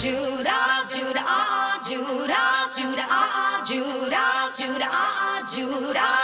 Judas, Judah, ah, Judas, Judas, Judah, Judas, Judah, Judah. Judas.